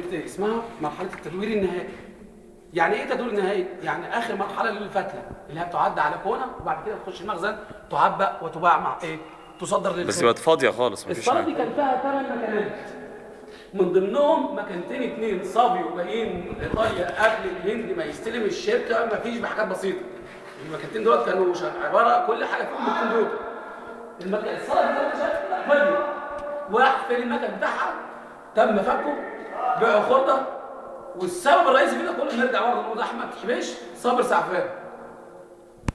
اسمها مرحلة التدوير النهائي. يعني إيه تدوير نهائي؟ يعني آخر مرحلة للفتلة اللي هي بتعد على كونه وبعد كده تخش المخزن تعبأ وتباع مع إيه؟ تصدر بس للسوق بقت فاضية خالص مفيش الصاله دي كان فيها ثمان مكانات. من ضمنهم مكانتين اثنين صبي وباقيين إيطاليا قبل الهند ما يستلم الشركة ما فيش بحاجات بسيطة. المكانتين دول كانوا عبارة كل حاجة فيهم بالكمبيوتر. المكان الصاله دي كانت واحد في المكان بتاعها تم فكه بيع خرده والسبب الرئيسي في ده كله نرجع برضه نقول أحمد حبيش صابر سعفان.